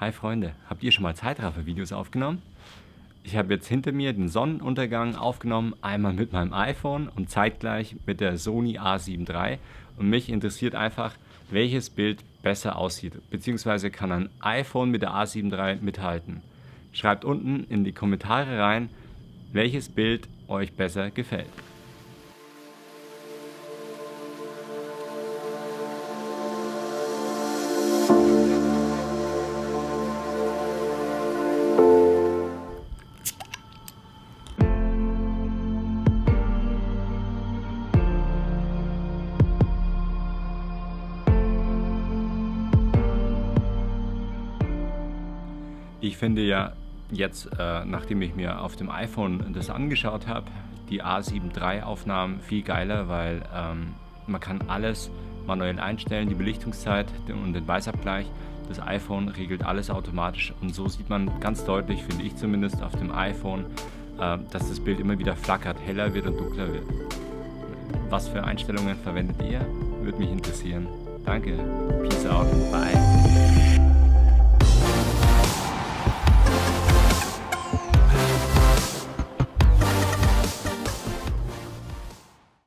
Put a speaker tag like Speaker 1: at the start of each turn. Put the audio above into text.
Speaker 1: Hi Freunde, habt ihr schon mal Zeitraffer-Videos aufgenommen? Ich habe jetzt hinter mir den Sonnenuntergang aufgenommen, einmal mit meinem iPhone und zeitgleich mit der Sony A7 III. Und mich interessiert einfach, welches Bild besser aussieht, beziehungsweise kann ein iPhone mit der A7 III mithalten. Schreibt unten in die Kommentare rein, welches Bild euch besser gefällt. Ich finde ja jetzt, äh, nachdem ich mir auf dem iPhone das angeschaut habe, die A7 III Aufnahmen viel geiler, weil ähm, man kann alles manuell einstellen, die Belichtungszeit und den Weißabgleich. Das iPhone regelt alles automatisch und so sieht man ganz deutlich, finde ich zumindest auf dem iPhone, äh, dass das Bild immer wieder flackert, heller wird und dunkler wird. Was für Einstellungen verwendet ihr? Würde mich interessieren. Danke. Peace out.